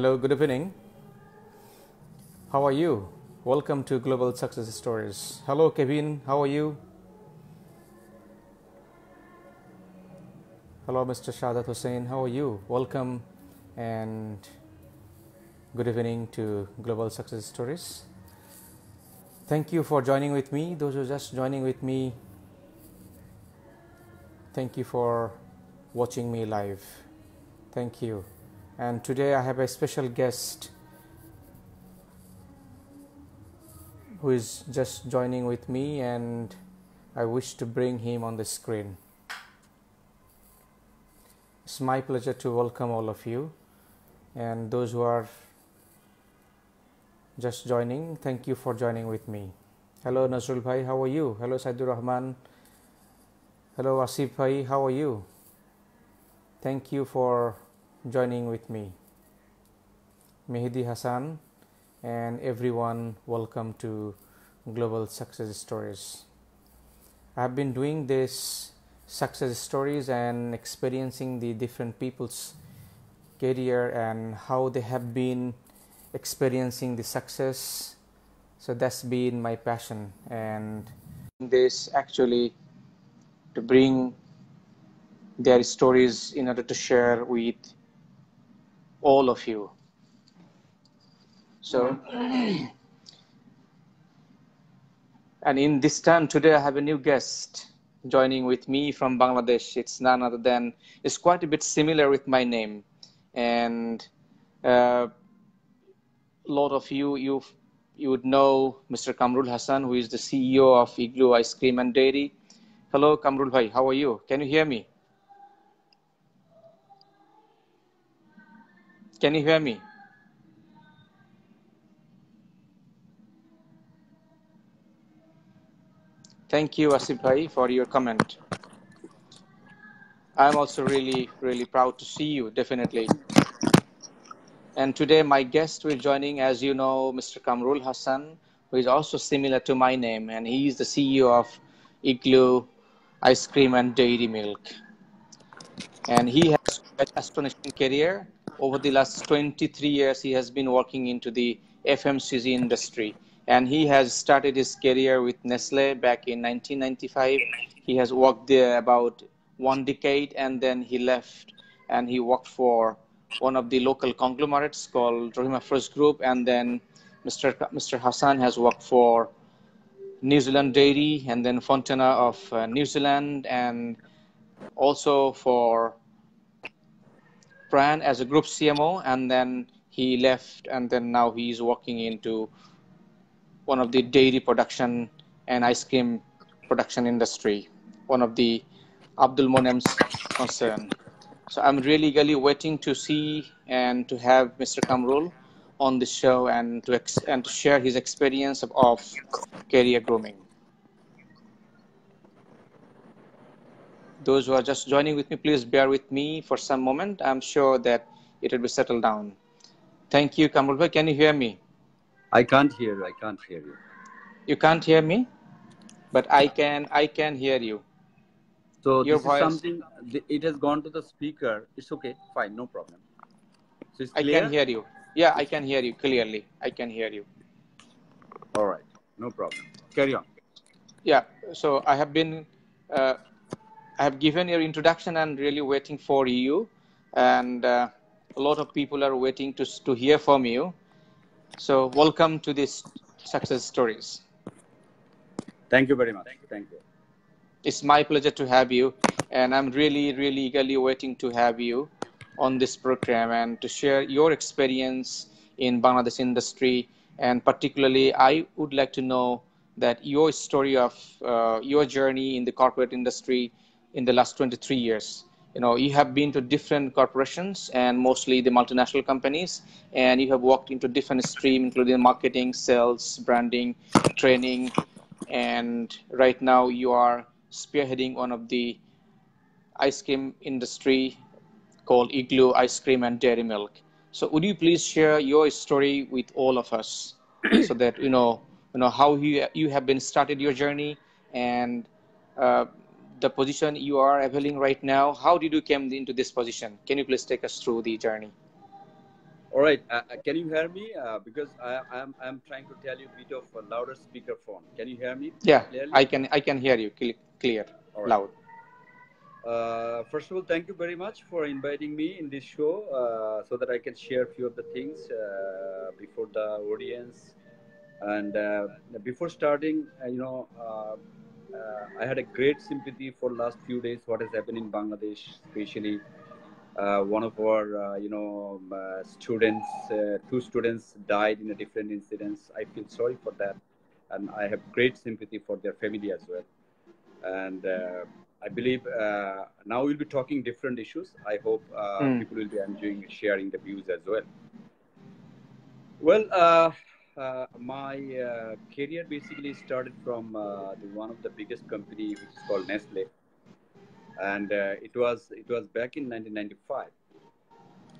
Hello, good evening. How are you? Welcome to Global Success Stories. Hello, Kevin. How are you? Hello, Mr. Shadat Hussain. How are you? Welcome and good evening to Global Success Stories. Thank you for joining with me. Those who are just joining with me, thank you for watching me live. Thank you. And today I have a special guest who is just joining with me, and I wish to bring him on the screen. It's my pleasure to welcome all of you and those who are just joining. Thank you for joining with me. Hello, Nazrul Bhai, how are you? Hello, Saidur Rahman. Hello, Asif Bhai, how are you? Thank you for joining with me. Mehdi Hassan and everyone, welcome to Global Success Stories. I have been doing this success stories and experiencing the different people's career and how they have been experiencing the success. So that's been my passion and this actually to bring their stories in order to share with all of you. So, and in this time today, I have a new guest joining with me from Bangladesh. It's none other than, it's quite a bit similar with my name. And a uh, lot of you, you you would know Mr. Kamrul Hassan, who is the CEO of Igloo Ice Cream and Dairy. Hello, Kamrul Bhai, how are you? Can you hear me? Can you hear me? Thank you, Asif Bhai, for your comment. I'm also really, really proud to see you, definitely. And today, my guest will joining, as you know, Mr. Kamrul Hassan, who is also similar to my name, and he is the CEO of Igloo Ice Cream and Dairy Milk. And he has an astonishing career over the last 23 years, he has been working into the FMCG industry. And he has started his career with Nestle back in 1995. He has worked there about one decade and then he left and he worked for one of the local conglomerates called Rahimafrooz Group. And then Mr. Mr. Hassan has worked for New Zealand Dairy and then Fonterra of uh, New Zealand and also for Pran as a group CMO, and then he left, and then now he's working into one of the dairy production and ice cream production industry, one of the Abdul Monem's concern. So I'm really eagerly waiting to see and to have Mr. Kamrul on the show and to ex- and to share his experience of, of career grooming. Those who are just joining with me, please bear with me for some moment. I'm sure that it will be settled down. Thank you, Kamrul Can you hear me? I can't hear you. I can't hear you. You can't hear me? But I can I can hear you. So Your this voice, is something it has gone to the speaker. It's okay. Fine, no problem. So I can hear you. Yeah, I can hear you clearly. I can hear you. All right, no problem. Carry on. Yeah, so I have been uh, have given your introduction and really waiting for you. And uh, a lot of people are waiting to, to hear from you. So welcome to this success stories. Thank you very much. Thank you. Thank you. It's my pleasure to have you. And I'm really, really eagerly waiting to have you on this program and to share your experience in Bangladesh industry. And particularly, I would like to know that your story of uh, your journey in the corporate industry in the last 23 years. You know you have been to different corporations and mostly the multinational companies and you have walked into different stream including marketing sales branding training and right now you are spearheading one of the ice cream industry called igloo ice cream and dairy milk. So would you please share your story with all of us so that you know you know how you you have been started your journey and uh, the position you are availing right now. How did you come into this position? Can you please take us through the journey? All right. Uh, uh, can you hear me? Uh, because I, am I'm, I'm trying to tell you a bit of a louder speaker phone. Can you hear me? Yeah, clearly? I can. I can hear you clear, right. loud. Uh, first of all, thank you very much for inviting me in this show uh, so that I can share a few of the things uh, before the audience. And before starting, you know, I had a great sympathy for last few days what has happened in Bangladesh, especially uh, one of our uh, you know um, uh, students two students died in a different incidents. I feel sorry for that and i have great sympathy for their family as well. And i believe now we'll be talking different issues. I hope mm. people will be enjoying sharing the views as well. Well uh, my uh, career basically started from uh, the, one of the biggest company which is called Nestle and uh, it was it was back in 1995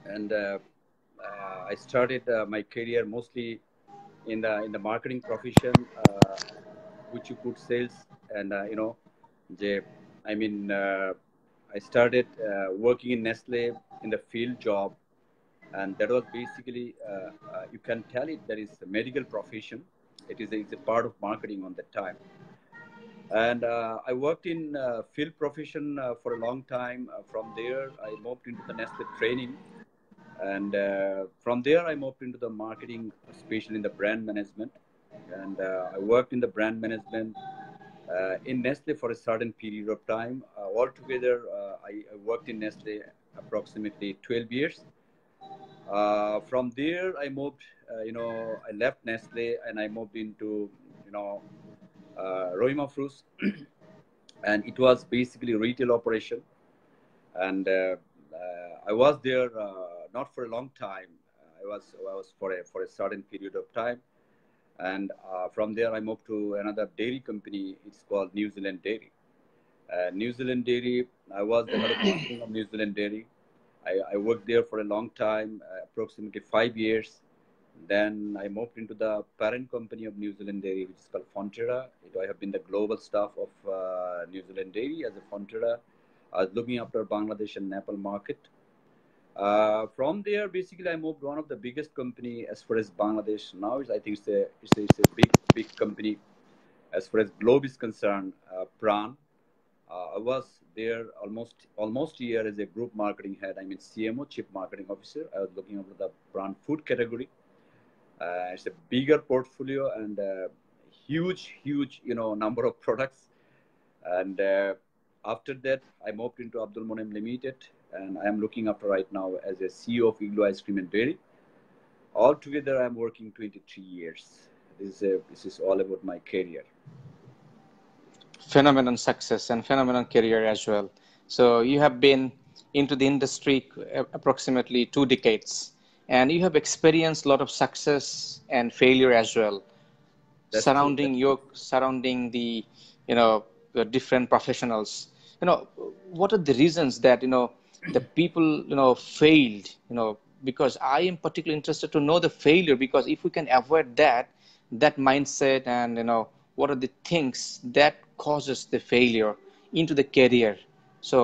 and uh, i started my career mostly in the in the marketing profession which you put sales and you know the i mean i started working in nestle in the field job and that was basically uh, uh, you can tell it that is a medical profession it is a, it's a part of marketing on that time and uh, I worked in uh, field profession uh, for a long time. Uh, from there, I moved into the Nestle training, and uh, from there, I moved into the marketing, especially in the brand management. And uh, I worked in the brand management in Nestle for a certain period of time. altogether, I, I, worked in Nestle approximately 12 years. From there, I moved. you know, I left Nestle and I moved into you know uh, Rahimafrooz, and it was basically retail operation. And uh, uh, I was there not for a long time. I was I was for a for a certain period of time, and from there I moved to another dairy company. It's called New Zealand Dairy. New Zealand Dairy. I was the head of New Zealand Dairy. I, I, worked there for a long time, uh, approximately five years. Then I moved into the parent company of New Zealand Dairy, which is called Fonterra. I have been the global staff of uh, New Zealand Dairy as a Fonterra. I was looking after Bangladesh and Nepal market. Uh, from there, basically, I moved one of the biggest company as far as Bangladesh now is. I think it's a it's a, it's a big big company as far as globe is concerned. Uh, Pran. Uh, I was there almost almost a year as a group marketing head. I mean CMO, Chief Marketing Officer. I was looking over the Pran food category. Uh, it's a bigger portfolio and uh, huge, huge, you know, number of products. And uh, after that, I moved into Abdul Monem Limited, and I am looking after right now as a CEO of Igloo Ice Cream and Dairy. Altogether, I'm working 23 years. This is, a, this is all about my career. Phenomenal success and phenomenal career as well. So you have been into the industry approximately two decades and you have experienced a lot of success and failure as well That's surrounding your surrounding the you know the different professionals. You know what are the reasons that you know the people you know failed you know? Because i am particularly interested to know the failure because if we can avoid that that mindset and you know what are the things that causes the failure into the career so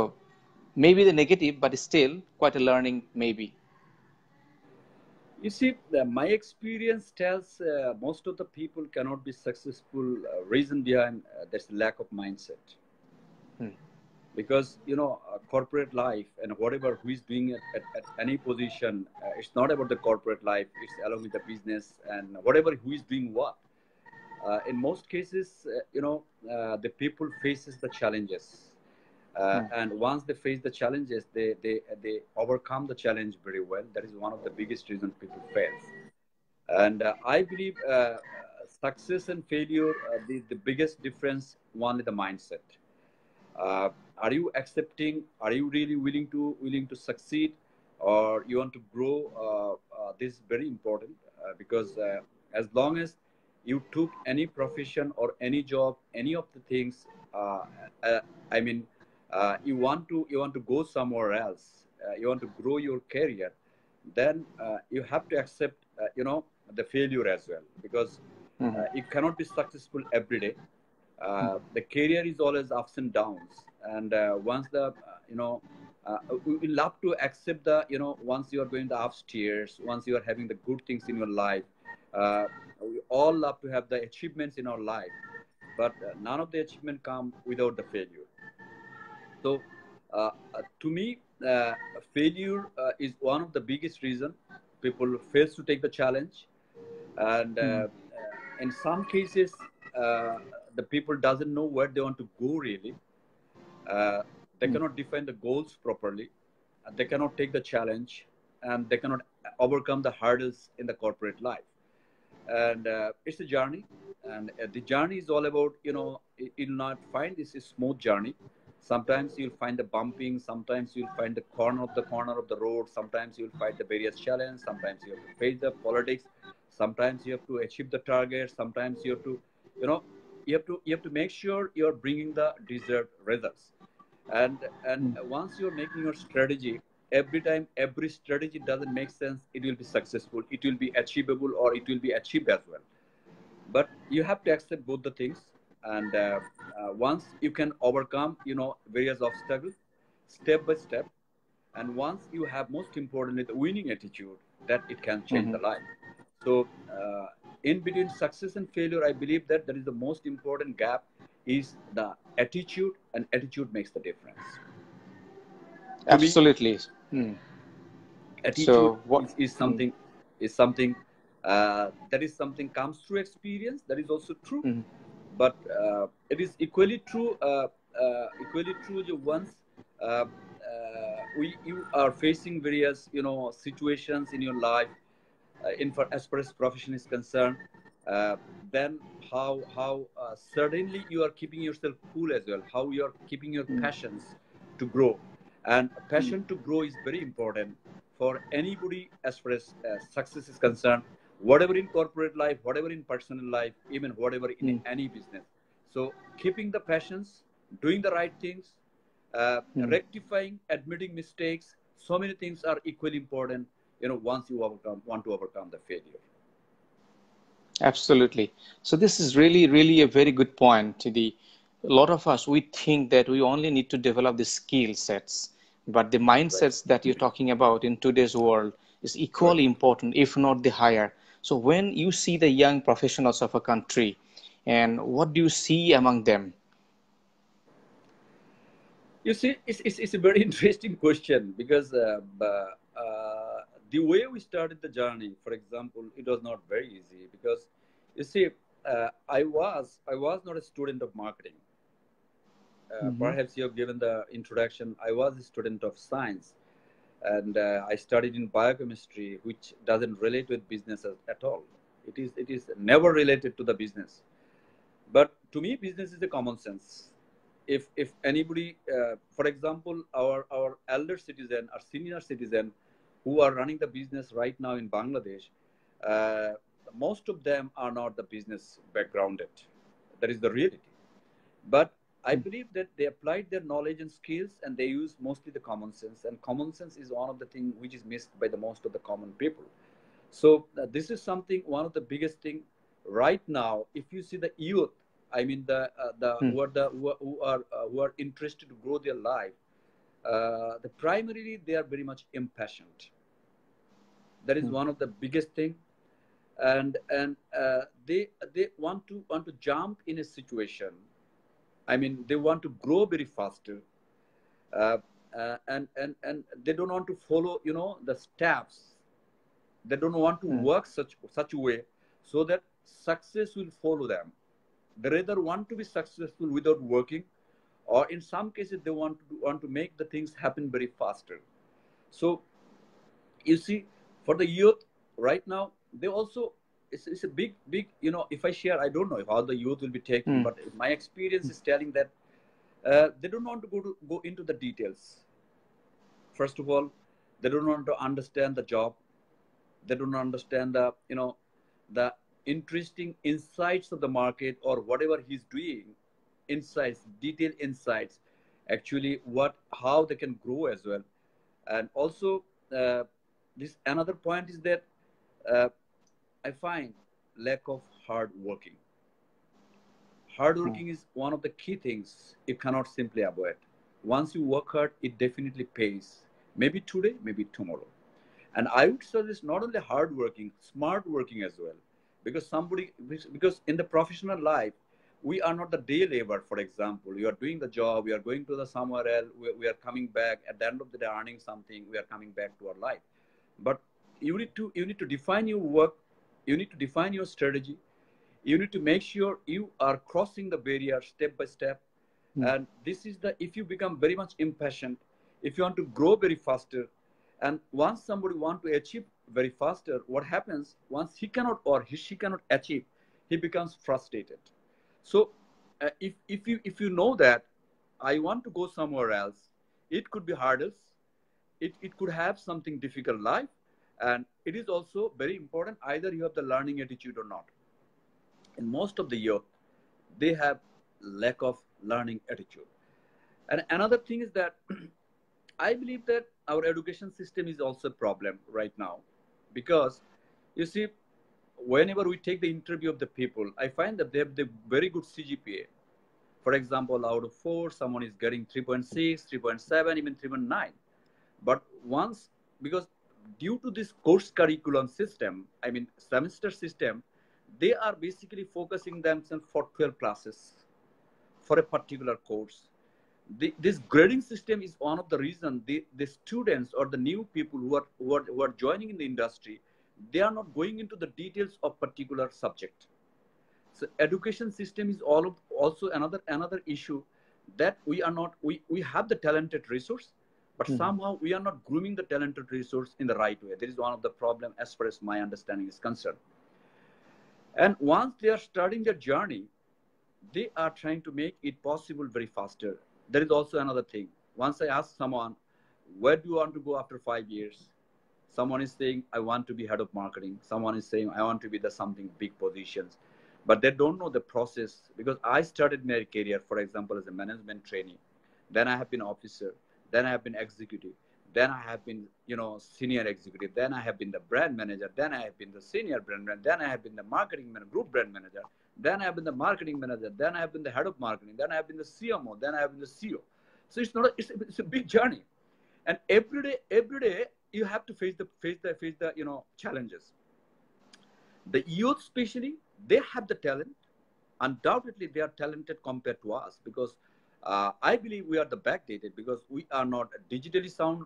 maybe the negative but still quite a learning maybe you see, my experience tells uh, most of the people cannot be successful. Uh, reason behind uh, there's lack of mindset. Hmm. Because you know, corporate life and whatever who is doing it at, at any position, uh, it's not about the corporate life. It's along with the business and whatever who is doing what. Uh, in most cases, uh, you know, the people faces the challenges uh, hmm. And once they face the challenges, they, they, they overcome the challenge very well. That is one of the biggest reasons people fail. And uh, I believe uh, success and failure, uh, the, the biggest difference, one is the mindset. Uh, are you accepting? Are you really willing to willing to succeed, or you want to grow? Uh, this is very important because as long as you took any profession or any job, any of the things, I mean, uh, you want to you want to go somewhere else uh, you want to grow your career then uh, you have to accept uh, you know the failure as well because mm-hmm. you cannot be successful every day mm-hmm. the career is always ups and downs and once the you know uh, we, we love to accept the you know once you are going the upstairs once you are having the good things in your life uh, we all love to have the achievements in our life but uh, none of the achievement come without the failure. So uh, uh, to me uh, failure is one of the biggest reason people fails to take the challenge. And mm. in some cases the people doesn't know where they want to go really. They mm. cannot define the goals properly. They cannot take the challenge and they cannot overcome the hurdles in the corporate life and uh, it's a journey. And uh, the journey is all about you know you'll not find this is smooth journey. Sometimes you'll find the bumping sometimes you'll find the corner of the corner of the road sometimes you'll fight the various challenges sometimes you have to face the politics sometimes you have to achieve the target sometimes you have to you know you have to you have to make sure you're bringing the desired results. And and once you're making your strategy every time every strategy doesn't make sense it will be successful. It will be achievable or it will be achieved as well. But you have to accept both the things. And uh, uh, once you can overcome you know various obstacles step by step and once you have most importantly the winning attitude that it can change mm-hmm. the life. So uh, in between success and failure i believe that that is the most important gap is the attitude and attitude makes the difference. Absolutely Hmm. Attitude so what is, is something hmm. is something uh, that is something comes through experience. That is also true, hmm. but uh, it is equally true. Uh, uh equally true. Once uh, uh, we you are facing various you know situations in your life, in for as far as profession is concerned, then how how certainly you are keeping yourself cool as well. How you are keeping your mm. passions to grow and passion to grow is very important for anybody as far as uh, success is concerned, whatever in corporate life, whatever in personal life, even whatever in mm. any business. So keeping the passions, doing the right things, uh, mm. rectifying, admitting mistakes, so many things are equally important. You know, once you overcome, want to overcome the failure. Absolutely. So this is really, really a very good point. To the a lot of us we think that we only need to develop the skill sets but the mindsets that you're talking about in today's world is equally important, if not the higher. So when you see the young professionals of a country, and what do you see among them? You see, it's, it's, it's a very interesting question because uh, uh, the way we started the journey, for example, it was not very easy because you see, uh, I was I was not a student of marketing. Uh, mm-hmm. Perhaps you have given the introduction. I was a student of science, and uh, I studied in biochemistry, which doesn't relate with business at all. It is it is never related to the business. But to me, business is a common sense. If if anybody, uh, for example, our our elder citizen, our senior citizen, who are running the business right now in Bangladesh, uh, most of them are not the business backgrounded. That is the reality. But I believe that they applied their knowledge and skills and they use mostly the common sense. And common sense is one of the things which is missed by the most of the common people. So uh, this is something, one of the biggest thing right now. If you see the youth, I mean the uh, the hmm. who are the who are who are, uh, who are, interested to grow their life, uh, the primarily they are very much impatient. That is hmm. one of the biggest thing, and and uh, they they want to want to jump in a situation I mean, they want to grow very faster, uh, uh, and and and they don't want to follow, you know, the steps. They don't want to mm. work such such a way so that success will follow them. They rather want to be successful without working, or in some cases they want to want to make the things happen very faster. So, you see, for the youth right now, they also it's, it's a big, big, you know, if I share, I don't know how the youth will be taking, mm. but my experience is telling that uh, they don't want to go to go into the details. First of all, they don't want to understand the job. They don't understand the, you know, the interesting insights of the market or whatever he's doing, insights, detailed insights, actually what, how they can grow as well. And also, uh, this another point is that uh, I find lack of hard working. Hard hmm. working is one of the key things you cannot simply avoid. once you work hard, it definitely pays. Maybe today, maybe tomorrow. And I would suggest not only hard working, smart working as well. Because somebody, because in the professional life, we are not the day labor, for example. You are doing the job, we are going to the somewhere else, we, we are coming back at the end of the day earning something, we are coming back to our life. But you need to you need to define your work, you need to define your strategy, you need to make sure you are crossing the barrier step by step. Mm. And this is the if you become very much impatient, if you want to grow very faster, and once somebody want to achieve very faster, what happens once he cannot or he, she cannot achieve, he becomes frustrated so uh, if, if, you, if you know that I want to go somewhere else, it could be hurdles. It, it could have something difficult life. And it is also very important either you have the learning attitude or not. In most of the youth, they have lack of learning attitude. And another thing is that I believe that our education system is also a problem right now because you see whenever we take the interview of the people, I find that they have the very good CGPA. For example, out of four, someone is getting 3.6, 3.7, even 3.9. But once, because due to this course curriculum system, I mean semester system, they are basically focusing themselves for 12 classes for a particular course. The, this grading system is one of the reasons the, the students or the new people who are, who are, who are joining in the industry, they are not going into the details of particular subject so education system is all of, also another another issue that we are not we, we have the talented resource but mm-hmm. somehow we are not grooming the talented resource in the right way. This is one of the problem as far as my understanding is concerned. And once they are starting their journey they are trying to make it possible very faster. There is also another thing. Once i ask someone where do you want to go after five years? Someone is saying i want to be head of marketing. Someone is saying i want to be the something big positions. But they don't know the process because i started my career for example as a management trainee. Then i have been officer then i have been executive. Then i have been you know senior executive. Then i have been the brand manager. Then i have been the senior brand manager. Then i have been the marketing manager group brand manager. Then i have been the marketing manager. Then i have been the head of marketing. Then i have been the cmo then i have been the ceo so it's not a, it's, a, it's a big journey. And every day every day you have to face the face the face the you know challenges. The youth especially they have the talent. Undoubtedly they are talented compared to us because uh, i believe we are the backdated because we are not digitally sound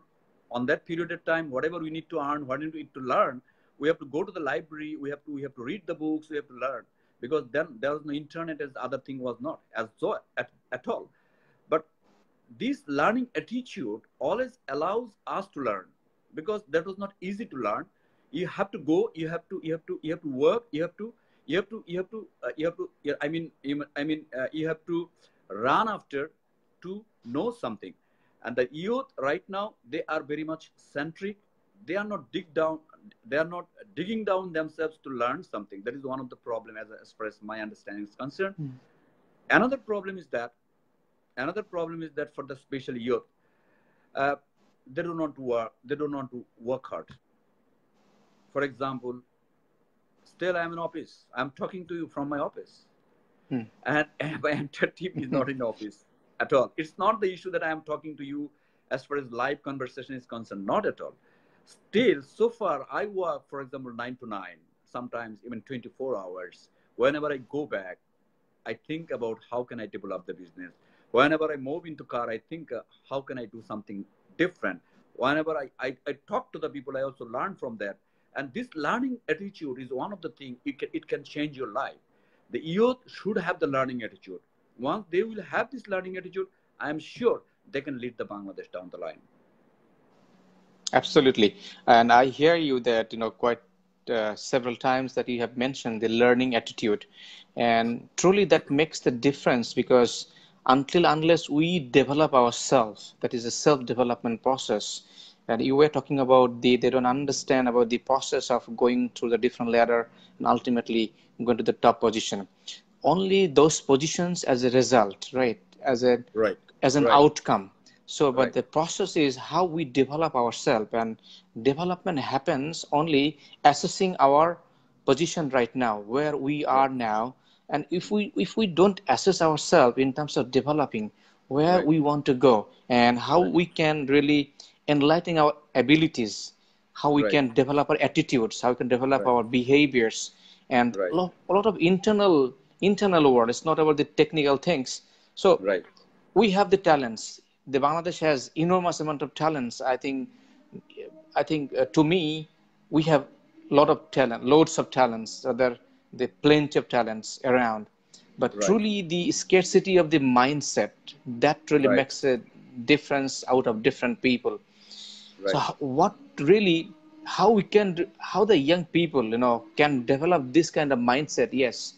on that period of time. Whatever we need to earn what we need to learn we have to go to the library we have to we have to read the books we have to learn. Because then there was no internet as the other thing was not as so at, at all. But this learning attitude always allows us to learn. Because that was not easy to learn. You have to go you have to you have to you have to work you have to you have to you have to uh, you have to i mean i mean uh, you have to run after to know something. And the youth right now they are very much centric. They are not dig down they are not digging down themselves to learn something. That is one of the problem as, as far as my understanding is concerned. Mm. another problem is that another problem is that for the special youth uh, they do not want to work they do not want to work hard. For example still i'm in office. I'm talking to you from my office hmm. and, and my entire team is not in office at all it's not the issue that i am talking to you as far as live conversation is concerned not at all still so far i work for example 9 to 9 sometimes even 24 hours whenever i go back i think about how can i develop the business whenever i move into car i think uh, how can i do something different. Whenever I, I, I talk to the people, I also learn from that. And this learning attitude is one of the things it can, it can change your life. The youth should have the learning attitude. Once they will have this learning attitude, I am sure they can lead the Bangladesh down the line. Absolutely. And I hear you that, you know, quite uh, several times that you have mentioned the learning attitude. And truly that makes the difference because until unless we develop ourselves that is a self-development process and you were talking about the they don't understand about the process of going through the different ladder and ultimately going to the top position. Only those positions as a result right? As a right. as an right. outcome. So but right. the process is how we develop ourselves and development happens only assessing our position right now where we are now. And if we if we don't assess ourselves in terms of developing where Right. we want to go and how we can really enlighten our abilities how we can develop our attitudes how we can develop our behaviors and Right. a, lot, a lot of internal internal work it's not about the technical things so Right. we have the talents the bangladesh has enormous amount of talents i think i think uh, to me we have a lot of talent loads of talents so there the plenty of talents around but Right. truly the scarcity of the mindset that really makes a difference out of different people Right. so what really how we can how the young people you know can develop this kind of mindset yes.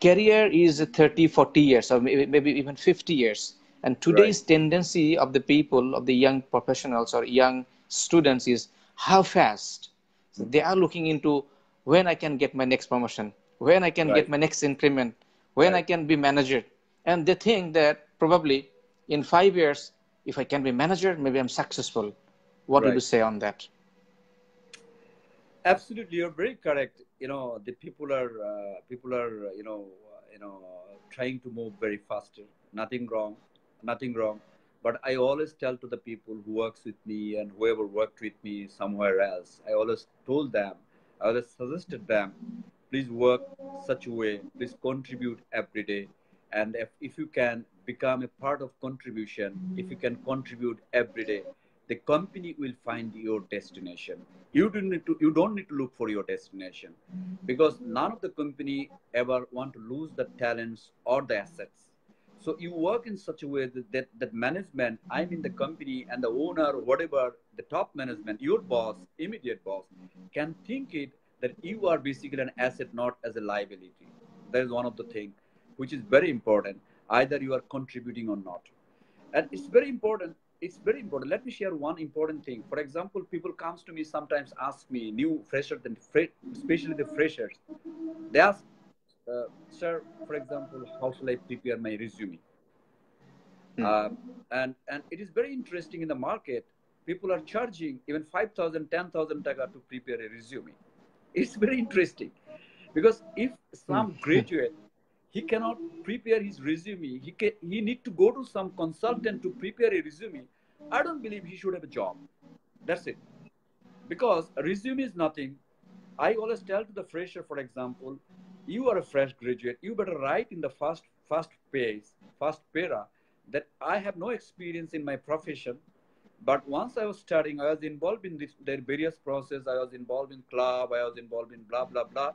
Career is 30 40 years or maybe, even 50 years. And today's tendency of the people of the young professionals or young students is how fast so they are looking into when i can get my next promotion when i can Right. get my next increment when i can be manager. And they think that probably in 5 years if i can be manager maybe i'm successful. What would Right. you say on that Absolutely, you're very correct. You know, the people are uh, people are uh, you know you know trying to move very faster. Nothing wrong, nothing wrong. But I always tell to the people who works with me and whoever worked with me somewhere else. I always told them, I always suggested them, please work such a way. Please contribute every day, and if if you can become a part of contribution, if you can contribute every day, the company will find your destination. You don't need to you don't need to look for your destination. Because none of the company ever want to lose the talents or the assets. So you work in such a way that that, that management i mean the company and the owner whatever the top management your boss immediate boss can think it that you are basically an asset not as a liability. That is one of the things which is very important either you are contributing or not. And it's very important it's very important. Let me share one important thing. For example people comes to me sometimes ask me new freshers and especially the freshers. They ask uh, sir for example how shall i prepare my resume? Uh, and and it is very interesting in the market people are charging even 5000 10000 taka to prepare a resume. It's very interesting. Because if some Hmm. graduate he cannot prepare his resume. He can he need to go to some consultant to prepare a resume. I don't believe he should have a job. That's it. Because a resume is nothing. I always tell to the fresher for example you are a fresh graduate. You better write in the first fast pace fast para that i have no experience in my profession. But once i was studying i was involved in this their various process. I was involved in club. I was involved in blah blah blah.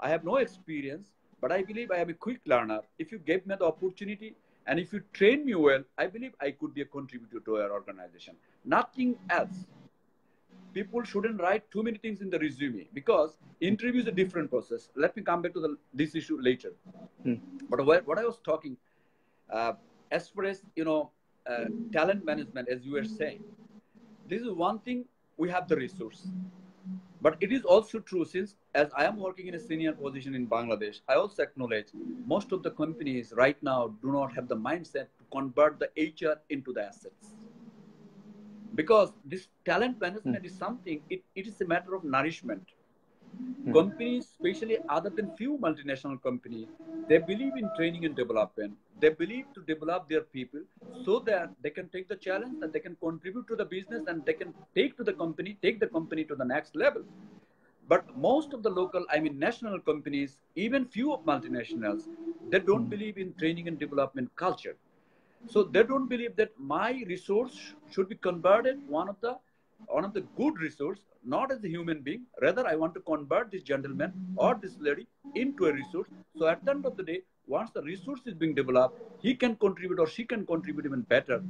I have no experience but I believe I am a quick learner. If you gave me the opportunity and if you train me well, I believe I could be a contributor to your organization. Nothing else. People shouldn't write too many things in the resume because interview is a different process. Let me come back to the, this issue later. Hmm. But what, what I was talking, uh, as far as you know, uh, talent management, as you were saying, this is one thing we have the resource but it is also true since as i am working in a senior position in bangladesh i also acknowledge most of the companies right now do not have the mindset to convert the hr into the assets. Because this talent management is something it, it is a matter of nourishment. Hmm. companies especially other than few multinational companies they believe in training and development. They believe to develop their people so that they can take the challenge and they can contribute to the business and they can take to the company take the company to the next level but most of the local i mean national companies even few of multinationals they don't Hmm. believe in training and development culture. So they don't believe that my resource should be converted one of the one of the good resource not as a human being. Rather i want to convert this gentleman or this lady into a resource. So at the end of the day once the resource is being developed he can contribute or she can contribute even better.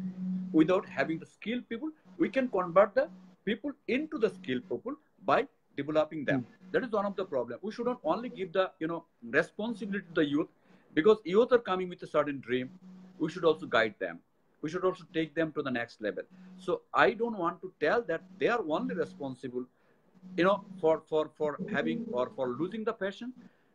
Without having the skilled people we can convert the people into the skilled people by developing them. Hmm. That is one of the problem. We should not only give the you know responsibility to the youth because youth are coming with a certain dream. We should also guide them. We should also take them to the next level. So i don't want to tell that they are only responsible you know for for for having or for losing the passion.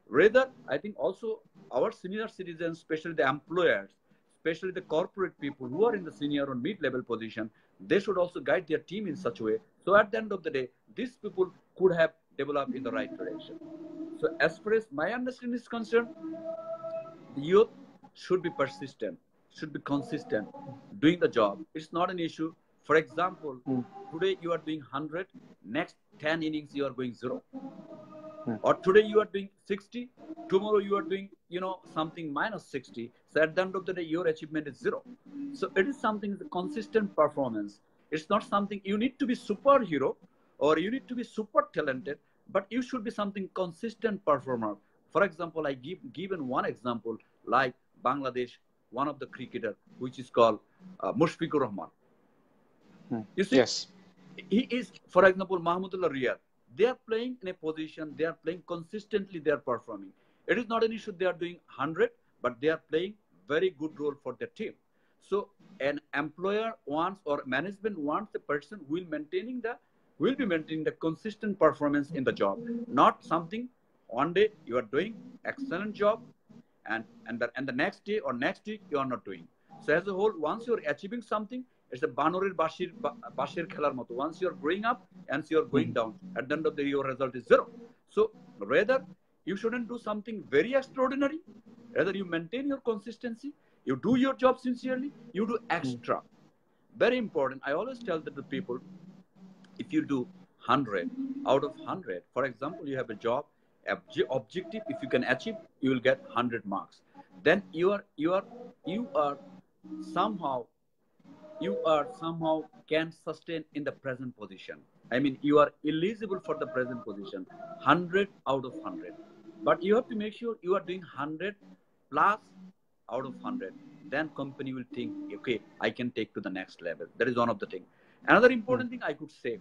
Rather i think also our senior citizens especially the employers especially the corporate people who are in the senior or mid level position they should also guide their team in such a way. So at the end of the day these people could have developed in the right direction so as far as my understanding is concerned the youth should be persistent should be consistent doing the job. It's not an issue. For example, Mm. today you are doing 100, next 10 innings you are going zero. Mm. Or today you are doing 60, tomorrow you are doing, you know, something minus 60. So at the end of the day, your achievement is zero. So it is something, the consistent performance. It's not something you need to be superhero or you need to be super talented, but you should be something consistent performer. For example, I give given one example like Bangladesh, one of the cricketer, which is called uh, Mushfiqur Rahman. Hmm. You see, Yes. he is, for example, Mahmudullah Riyad. They are playing in a position, they are playing consistently, they are performing. It is not an issue they are doing 100, but they are playing very good role for the team. So an employer wants or management wants the person who will maintaining the will be maintaining the consistent performance in the job, not something one day you are doing excellent job and, and, the, and the next day or next week you are not doing. So as a whole, once you are achieving something, it's a banorer bashir bashir khalar moto. Once you are going up, once you are going down, at the end of the day your result is zero. So rather you shouldn't do something very extraordinary. Rather you maintain your consistency, you do your job sincerely, you do extra. Hmm. Very important. I always tell that the people if you do 100 out of 100 for example you have a job obje- objective if you can achieve you will get 100 marks. Then you are you are you are somehow you are somehow can sustain in the present position. I mean you are eligible for the present position 100 out of 100 but you have to make sure you are doing 100 plus out of 100 then company will think okay i can take to the next level. That is one of the thing another important thing i could say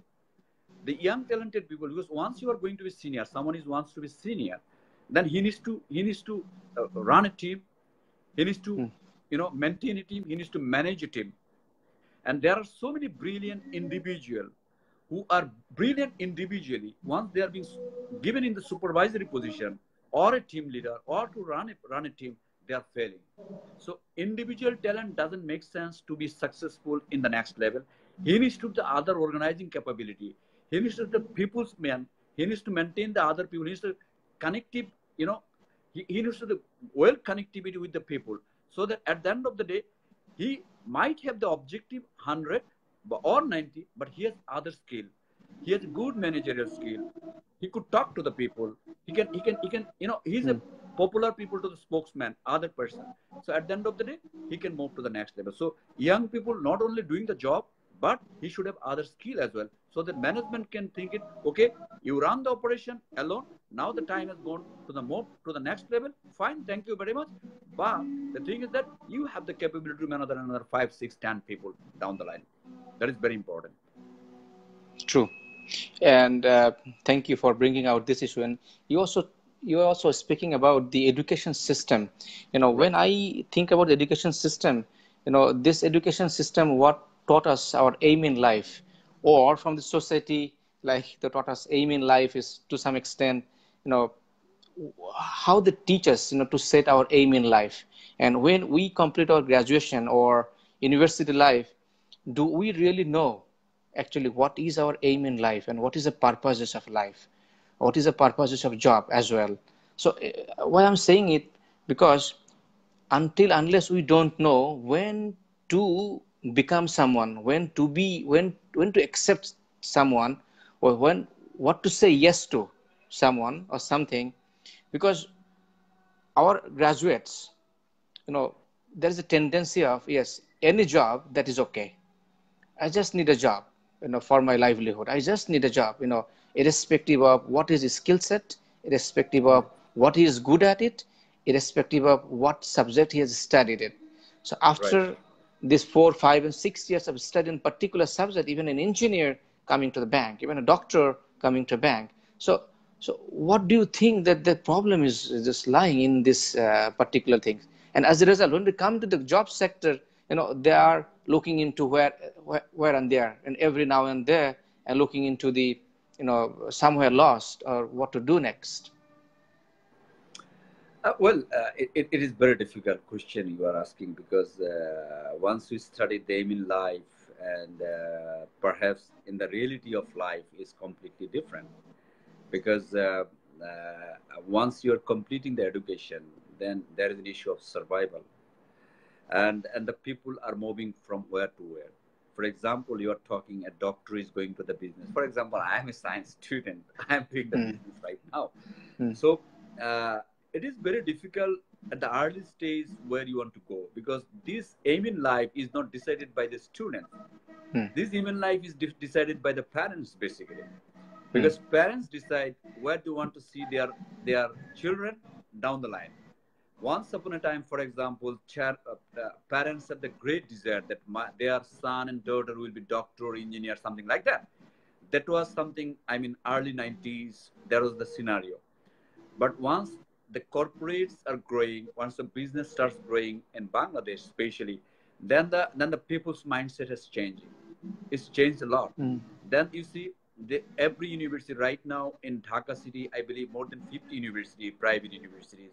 the young talented people because once you are going to be senior someone is wants to be senior then he needs to he needs to uh, run a team he needs to Hmm. you know maintain a team he needs to manage a team. And there are so many brilliant individuals who are brilliant individually once they are being given in the supervisory position or a team leader or to run a, run a team they are failing. So individual talent doesn't make sense to be successful in the next level he needs to the other organizing capability. He needs to the people's man. He needs to maintain the other people. He needs to connective you know he, he needs to the well connectivity with the people. So that at the end of the day he might have the objective 100 or 90 but he has other skill. He has good managerial skill. He could talk to the people. He can he can he can you know he's a hmm. popular people to the spokesman other person. So at the end of the day he can move to the next level. So young people not only doing the job but he should have other skill as well so that management can think it okay you run the operation alone now the time has gone to the more to the next level fine thank you very much but the thing is that you have the capability to manage another five six ten people down the line that is very important True. And uh, thank you for bringing out this issue. And you also you are also speaking about the education system. You know, when I think about the education system, you know, this education system, what taught us our aim in life, or from the society, like the taught us aim in life is to some extent, you know, how they teach us, you know, to set our aim in life. And when we complete our graduation or university life, do we really know actually what is our aim in life and what is the purposes of life what is the purposes of job as well so uh, why i'm saying it because until unless we don't know when to become someone when to be when when to accept someone or when what to say yes to someone or something because our graduates you know there is a tendency of yes any job that is okay I just need a job, you know, for my livelihood. I just need a job, you know, irrespective of what is his skill set, irrespective of what he is good at it, irrespective of what subject he has studied it. So after this four, five, and six years of studying particular subject, even an engineer coming to the bank, even a doctor coming to a bank. So, so what do you think that the problem is just lying in this uh, particular thing? And as a result, when they come to the job sector, you know, they are looking into where, where, where and there, and every now and there, and looking into the, you know, somewhere lost or what to do next. Uh, well, uh, it, it it is very difficult question you are asking because uh, once we study them in life and uh, perhaps in the reality of life is completely different because uh, uh, once you are completing the education, then there is an issue of survival. and and the people are moving from where to where for example you are talking a doctor is going to the business for example i am a science student i am doing the mm. business right now mm. so uh, it is very difficult at the early stage where you want to go because this aim in life is not decided by the student mm. this aim in life is de- decided by the parents basically because parents decide where they want to see their their children down the line once upon a time, for example, uh, uh, parents had the great desire that my, their son and daughter will be doctor, or engineer, something like that. That was something, I mean, early 90s, that was the scenario. But once the corporates are growing, once the business starts growing in Bangladesh, especially, then the then the people's mindset has changed. It's changed a lot. Mm. Then you see the, every university right now in Dhaka city, I believe more than 50 university, private universities,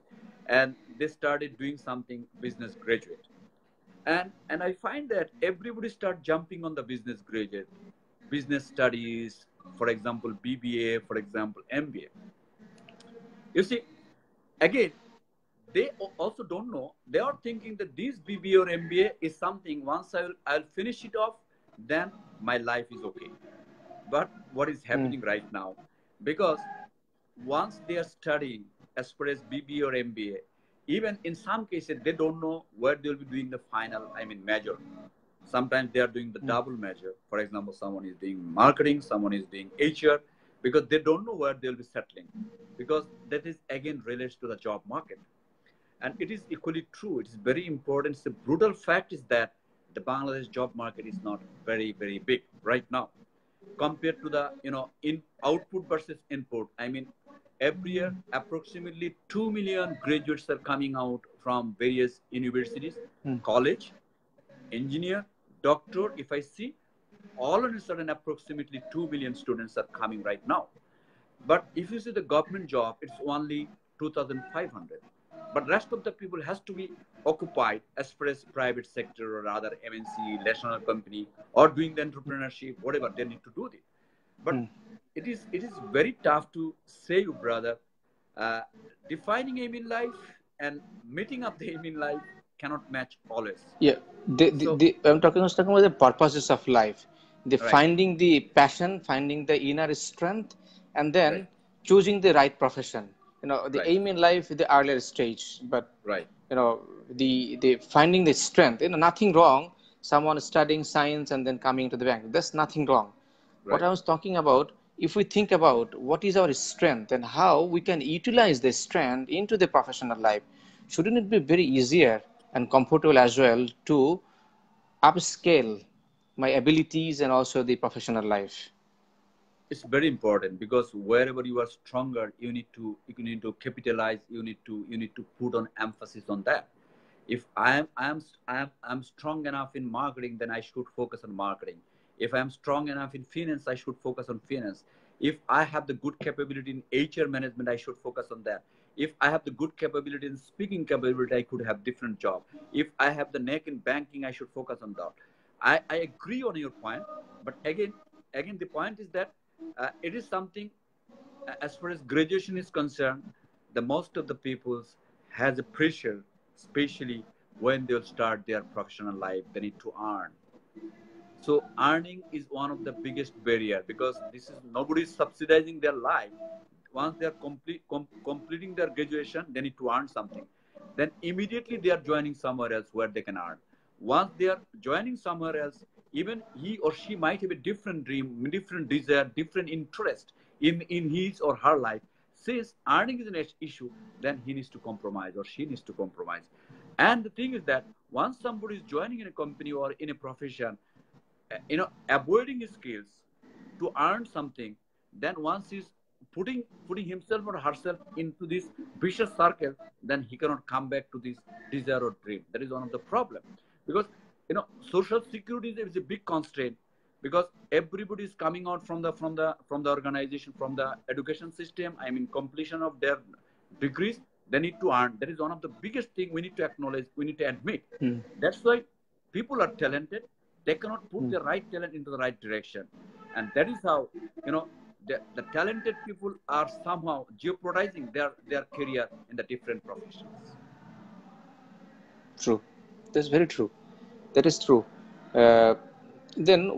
and they started doing something business graduate. And, and I find that everybody start jumping on the business graduate, business studies, for example, BBA, for example, MBA. You see, again, they also don't know. They are thinking that this BBA or MBA is something once I'll, I'll finish it off, then my life is okay but what is happening mm. right now because once they are studying as far as BBA or MBA, even in some cases they don't know where they'll be doing the final, I mean major. Sometimes they are doing the mm. double major. For example, someone is doing marketing, someone is doing HR, because they don't know where they'll be settling. Because that is again related to the job market. And it is equally true. It is very important. The brutal fact is that the Bangladesh job market is not very, very big right now compared to the you know in output versus input i mean every year approximately 2 million graduates are coming out from various universities hmm. college engineer doctor if i see all of a sudden approximately 2 million students are coming right now but if you see the government job it's only 2500 but rest of the people has to be occupied as far as private sector or other MNC, national company, or doing the entrepreneurship, whatever they need to do it. But mm. it is it is very tough to say, you brother, uh, defining aim in life and meeting up the aim in life cannot match always. Yeah, the, the, so, the, I'm talking, I was talking about the purposes of life. The right. finding the passion, finding the inner strength, and then right. choosing the right profession you know the right. aim in life the earlier stage but right you know the the finding the strength you know nothing wrong someone studying science and then coming to the bank there's nothing wrong what i was talking about if we think about what is our strength and how we can utilize this strength into the professional life shouldn't it be very easier and comfortable as well to upscale my abilities and also the professional life. It's very important because wherever you are stronger you need to you need to capitalize you need to you need to put on emphasis on that. If i am i am i am i'm strong enough in marketing then i should focus on marketing. If i am strong enough in finance i should focus on finance. If i have the good capability in hr management i should focus on that. If i have the good capability in speaking capability i could have different job. If i have the neck in banking i should focus on that i, I agree on your point but again again the point is that uh, it is something uh, as far as graduation is concerned the most of the peoples has a pressure especially when they'll start their professional life they need to earn. So earning is one of the biggest barrier because this is nobody is subsidizing their life. Once they are complete, com- completing their graduation they need to earn something. Then immediately they are joining somewhere else where they can earn once they are joining somewhere else even he or she might have a different dream, different desire, different interest in, in his or her life. Since earning is an issue, then he needs to compromise or she needs to compromise. And the thing is that once somebody is joining in a company or in a profession, eh, you know, avoiding skills to earn something, then once he's putting putting himself or herself into this vicious circle, then he cannot come back to this desire or dream. That is one of the problem. Because you know social security is a big constraint. Because everybody is coming out from the from the from the organization from the education system. I mean completion of their degrees they need to earn. That is one of the biggest thing we need to acknowledge we need to admit. Mm. that's why people are talented. They cannot put mm. the right talent into the right direction. And that is how you know the, the talented people are somehow jeopardizing their their career in the different professions. True. That's very true. That is true. Uh, then,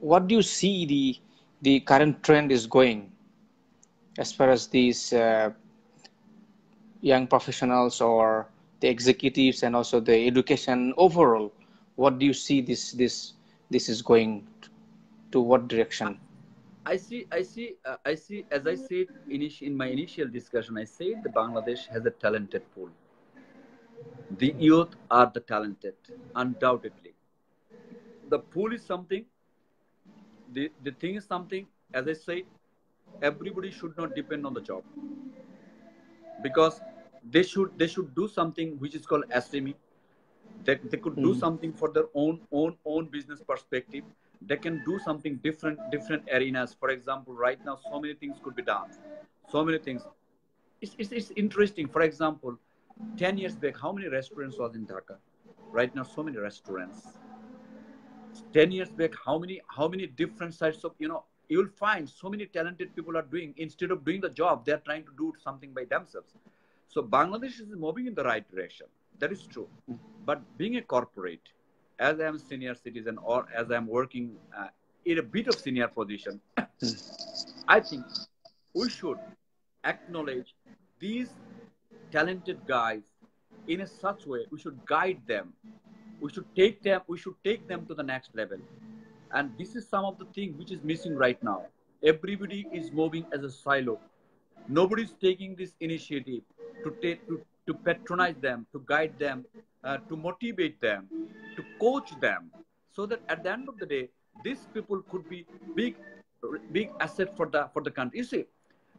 what do you see the the current trend is going as far as these uh, young professionals or the executives and also the education overall? What do you see this this this is going to what direction? I see, I see, uh, I see. As I said in my initial discussion, I said the Bangladesh has a talented pool. The youth are the talented, undoubtedly. The pool is something. The the thing is something. As I said, everybody should not depend on the job because they should they should do something which is called SME. They, they could do mm. something for their own own own business perspective they can do something different different arenas for example right now so many things could be done so many things it's, it's, it's interesting for example 10 years back how many restaurants was in dhaka? Right now so many restaurants. 10 years back how many how many different sides of you know you will find so many talented people are doing instead of doing the job they're trying to do something by themselves. So bangladesh is moving in the right direction. That is true. But being a corporate as I am senior citizen or as I'm working uh, in a bit of senior position, I think we should acknowledge these talented guys in a such way. We should guide them. We should take them. We should take them to the next level. And this is some of the thing which is missing right now. Everybody is moving as a silo. Nobody is taking this initiative to take to, to patronize them, to guide them, uh, to motivate them, to coach them, so that at the end of the day, these people could be big, big asset for the for the country. You see,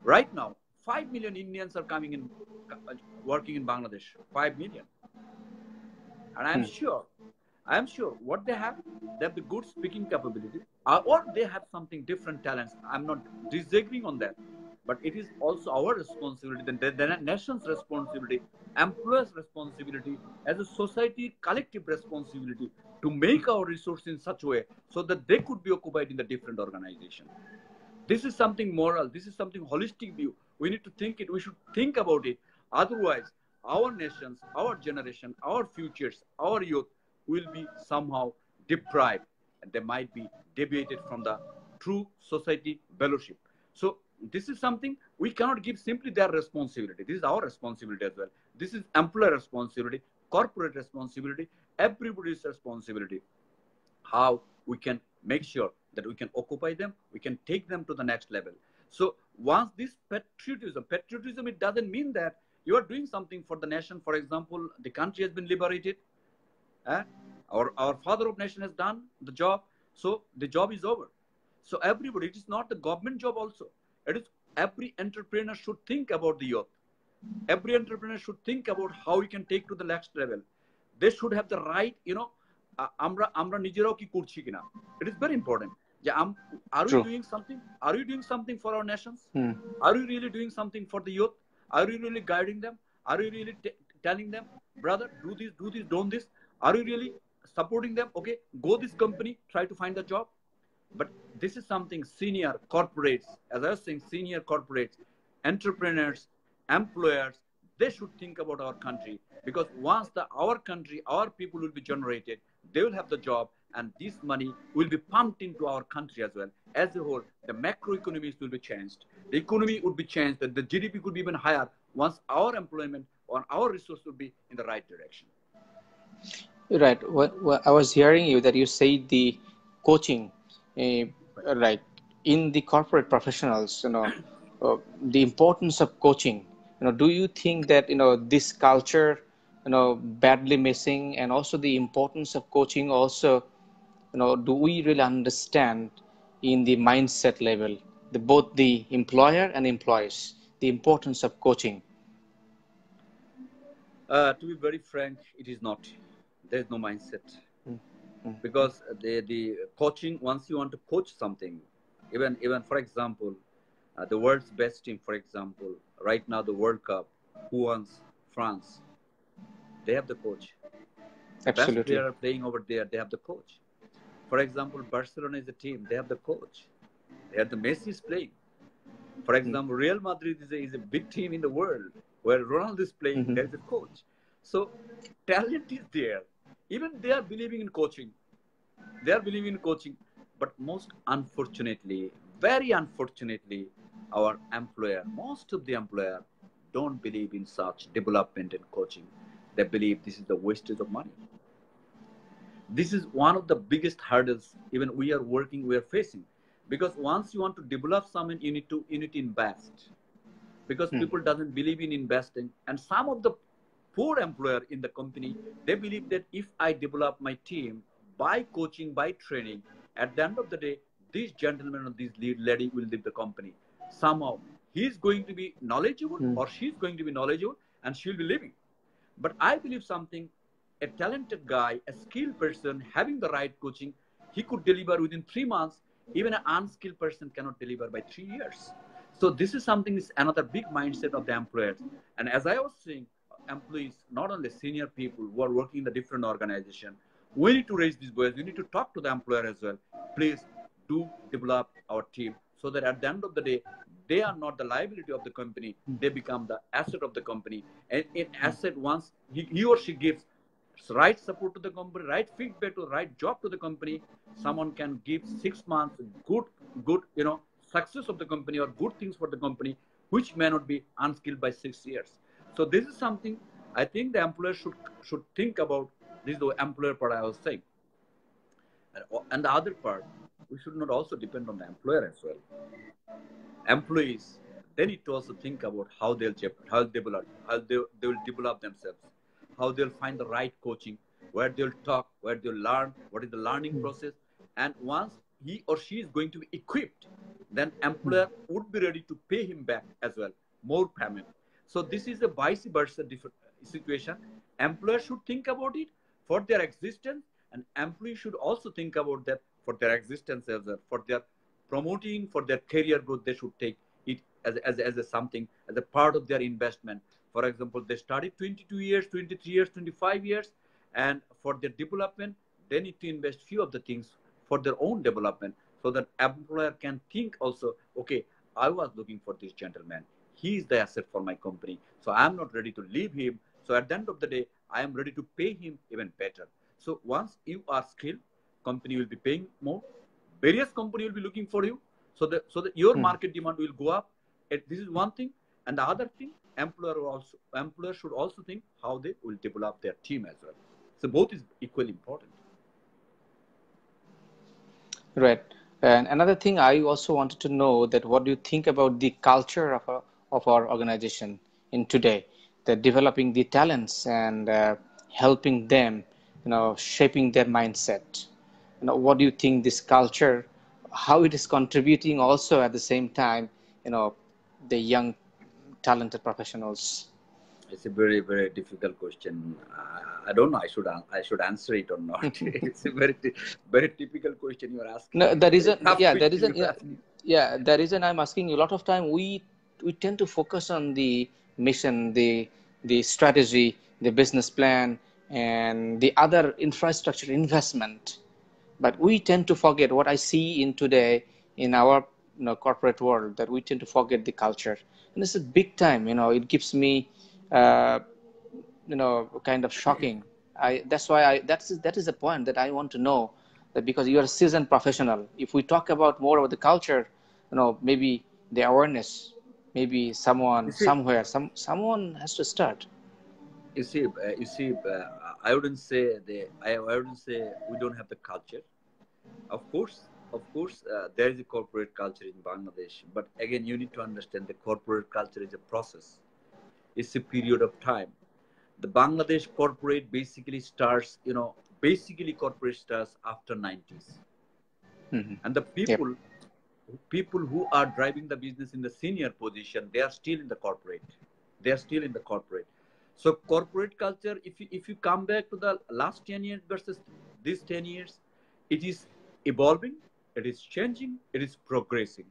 right now, five million Indians are coming in, working in Bangladesh. Five million, and I'm hmm. sure, I'm sure what they have, they have the good speaking capability, uh, or they have something different talents. I'm not disagreeing on that but it is also our responsibility, the, the nation's responsibility, employers' responsibility, as a society, collective responsibility to make our resources in such a way so that they could be occupied in the different organization. This is something moral. This is something holistic view. We need to think it. We should think about it. Otherwise, our nations, our generation, our futures, our youth will be somehow deprived and they might be deviated from the true society fellowship. So this is something we cannot give simply their responsibility. This is our responsibility as well. This is employer responsibility, corporate responsibility, everybody's responsibility. How we can make sure that we can occupy them, we can take them to the next level. So once this patriotism, patriotism, it doesn't mean that you are doing something for the nation. For example, the country has been liberated. Eh? Our, our father of nation has done the job. So the job is over. So everybody, it is not the government job also. It is every entrepreneur should think about the youth. Every entrepreneur should think about how we can take to the next level. They should have the right, you know, আমরা আমরা নিজেরাও কি করছি কিনা it is very important yeah I'm, are True. we doing something? Are you doing something for our nations? Hmm. are you really doing something for the youth? Are you really guiding them? Are you really t- telling them brother do this do this don't this. Are you really supporting them? Okay go this company try to find a job. But this is something senior corporates as i was saying senior corporates entrepreneurs employers they should think about our country. Because once the our country our people will be generated they will have the job and this money will be pumped into our country as well. As a whole, the macroeconomies will be changed. The economy would be changed, and the GDP could be even higher once our employment or our resource will be in the right direction. Right. What, what I was hearing you that you say the coaching uh, right in the corporate professionals you know uh, the importance of coaching you know do you think that you know this culture you know badly missing and also the importance of coaching also you know do we really understand in the mindset level the both the employer and employees the importance of coaching? Uh, to be very frank it is not. There's no mindset. Mm. because the the coaching once you want to coach something even even for example uh, the world's best team for example right now the world cup who wants france? They have the coach. Absolutely best player playing over there they have the coach for example barcelona is a team. They have the coach. They have the messi is playing. For hmm. example real madrid is a, is a big team in the world where ronaldo is playing. Mm-hmm. there's a coach. So talent is there. Even they are believing in coaching. They are believing in coaching. But most unfortunately very unfortunately our employer most of the employer don't believe in such development and coaching. They believe this is the wastage of money this is one of the biggest hurdles even we are working we are facing. Because once you want to develop someone you need to you need to invest. Because hmm. people doesn't believe in investing. And some of the poor employer in the company they believe that if i develop my team by coaching by training at the end of the day this gentleman or this lead lady will leave the company. Somehow he's going to be knowledgeable hmm. or she's going to be knowledgeable and she'll be leaving. But i believe something a talented guy a skilled person having the right coaching he could deliver within three months even an unskilled person cannot deliver by three years so this is something is another big mindset of the employers. And as I was saying, employees, not only senior people who are working in the different organization, we need to raise these voices. We need to talk to the employer as well. Please do develop our team so that at the end of the day, they are not the liability of the company. They become the asset of the company. And in asset, once he, he or she gives right support to the company, right feedback to the right job to the company, someone can give six months good, good, you know, success of the company or good things for the company, which may not be unskilled by six years. So this is something I think the employer should should think about. This is the employer part I was saying. And, and the other part, we should not also depend on the employer as well. Employees, they need to also think about how they'll how they develop, how they, they will develop themselves, how they'll find the right coaching, where they'll talk, where they'll learn, what is the learning hmm. process. And once he or she is going to be equipped then employer would be ready to pay him back as well, more payment. So this is a vice versa situation. Employer should think about it for their existence, and employee should also think about that for their existence as well, for their promoting, for their career growth. They should take it as, as, as a something, as a part of their investment. For example, they studied 22 years, 23 years, 25 years, and for their development, they need to invest few of the things for their own development so that employer can think also okay i was looking for this gentleman. He is the asset for my company so i am not ready to leave him. So at the end of the day i am ready to pay him even better. So once you are skilled company will be paying more. Various company will be looking for you. So that so that your hmm. market demand will go up. This is one thing. And the other thing employer also employer should also think how they will develop their team as well. So both is equally important. Right. And another thing I also wanted to know that what do you think about the culture of our, of our organization in today, the developing the talents and uh, helping them, you know, shaping their mindset. You know, what do you think this culture, how it is contributing also at the same time, you know, the young talented professionals? It's a very very difficult question. I don't know. I should I should answer it or not. it's a very very typical question you are asking. No, the reason yeah, the reason yeah, yeah, the reason I'm asking you. A lot of time we we tend to focus on the mission, the the strategy, the business plan, and the other infrastructure investment, but we tend to forget what I see in today in our you know, corporate world that we tend to forget the culture, and this is big time. You know, it gives me uh, you know kind of shocking i that's why i that's that is the point that i want to know that because you're a seasoned professional if we talk about more about the culture you know maybe the awareness maybe someone see, somewhere some someone has to start you see uh, you see uh, i wouldn't say the I, I wouldn't say we don't have the culture of course of course uh, there is a corporate culture in bangladesh but again you need to understand the corporate culture is a process it's a period of time. The Bangladesh corporate basically starts, you know, basically corporate starts after 90s. Mm-hmm. And the people, yep. people who are driving the business in the senior position, they are still in the corporate. They are still in the corporate. So corporate culture, if you, if you come back to the last 10 years versus these 10 years, it is evolving, it is changing, it is progressing.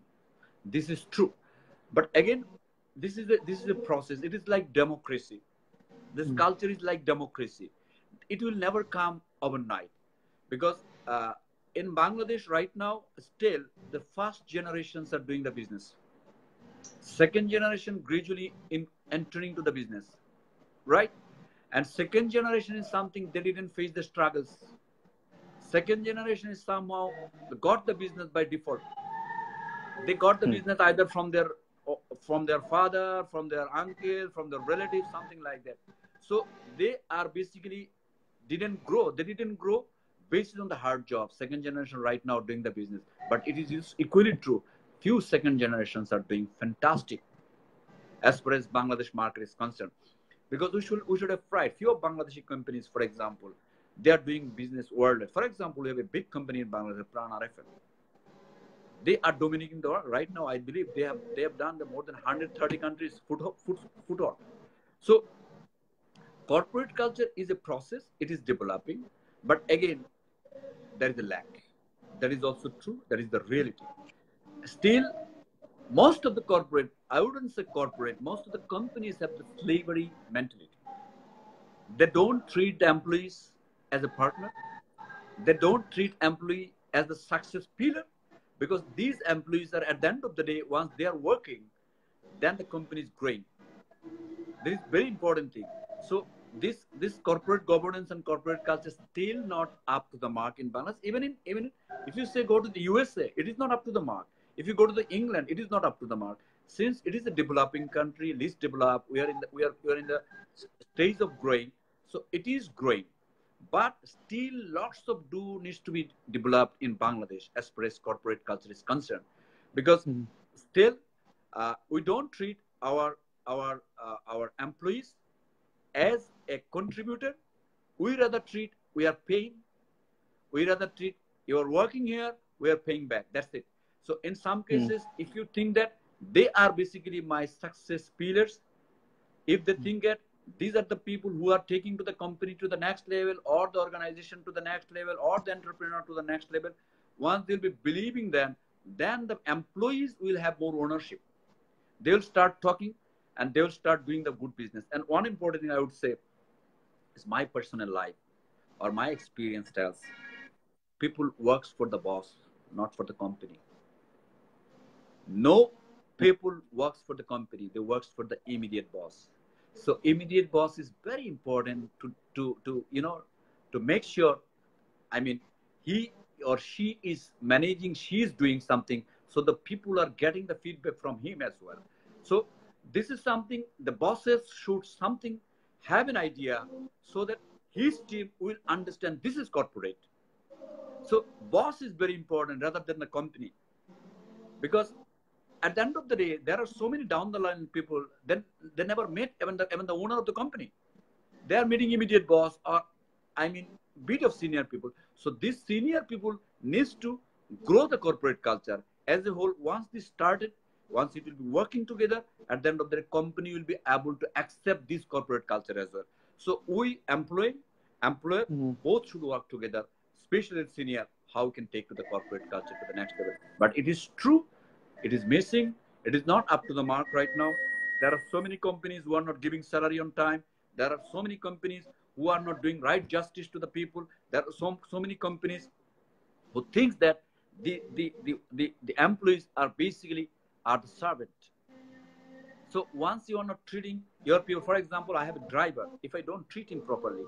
This is true. But again, this is a, this is a process it is like democracy this mm. culture is like democracy it will never come overnight because uh, in bangladesh right now still the first generations are doing the business second generation gradually in entering to the business right And second generation is something they didn't face the struggles. Second generation is somehow got the business by default. They got the Hmm. business either from their from their father, from their uncle, from their relatives, something like that. So they are basically didn't grow. They didn't grow based on the hard job. Second generation right now doing the business, but it is equally true. Few second generations are doing fantastic as far as Bangladesh market is concerned, because we should we should have pride. Few of Bangladeshi companies, for example, they are doing business worldwide. For example, we have a big company in Bangladesh, Pran RFL. They are dominating the world right now. I believe they have they have done the more than 130 countries foot foot foothold. So corporate culture is a process. It is developing, but again, there is a lack. That is also true. That is the reality. Still, most of the corporate, I wouldn't say corporate, most of the companies have the slavery mentality. They don't treat the employees as a partner. They don't treat employee as the success pillar because these employees are at the end of the day, once they are working, then the company is growing. This is very important thing. So this this corporate governance and corporate culture is still not up to the mark in Bangladesh. Even in even if you say go to the USA, it is not up to the mark. If you go to the England, it is not up to the mark. Since it is a developing country, least developed, we are in the we are we are in the stage of growing. So it is growing, but still lots of do needs to be developed in Bangladesh as far as corporate culture is concerned, because Mhm. still uh, we don't treat our our uh, our employees as a contributor. We rather treat we are paying. We rather treat you are working here. We are paying back. That's it. So in some cases, if you think that they are basically my success pillars, if they think that these are the people who are taking to the company to the next level or the organization to the next level or the entrepreneur to the next level. Once they'll be believing them then the employees will have more ownership. They'll start talking and they'll start doing the good business. And one important thing i would say is my personal life or my experience tells people works for the boss not for the company. No people works for the company. They works for the immediate boss so immediate boss is very important to to to you know to make sure i mean he or she is managing she is doing something so the people are getting the feedback from him as well. So this is something the bosses should something have an idea so that his team will understand this is corporate. So boss is very important rather than the company. Because at the end of the day, there are so many down the line people. Then they never met even the even the owner of the company. They are meeting immediate boss or, I mean, bit of senior people. So these senior people needs to grow the corporate culture as a whole. Once this started, once it will be working together, at the end of the day, company will be able to accept this corporate culture as well. So we employee, employer, Mhm. both should work together, especially senior, how we can take to the corporate culture to the next level. But it is true it is missing. It is not up to the mark right now. There are so many companies who are not giving salary on time. There are so many companies who are not doing right justice to the people. There are so, so many companies who think that the, the, the, the, the employees are basically are the servant. So once you are not treating your people, for example, I have a driver. If I don't treat him properly,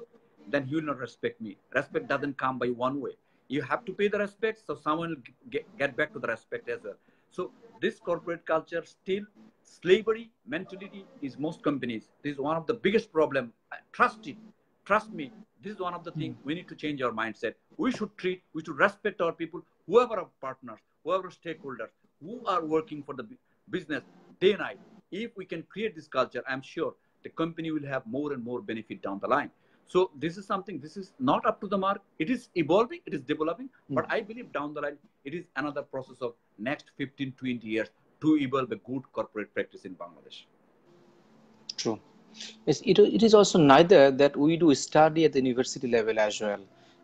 then he will not respect me. Respect doesn't come by one way. You have to pay the respect, so someone will get, get back to the respect as well. So this corporate culture still slavery mentality is most companies. This is one of the biggest problem. Trust it. Trust me. This is one of the things hmm. we need to change our mindset. We should treat, we should respect our people, whoever our partners, whoever stakeholders, who are working for the business day and night. If we can create this culture, I'm sure the company will have more and more benefit down the line. So this is something, this is not up to the mark. It is evolving, it is developing, hmm. but I believe down the line, it is another process of next 15, 20 years to evolve a good corporate practice in Bangladesh. True. Yes, it, it is also neither that we do study at the university level as well,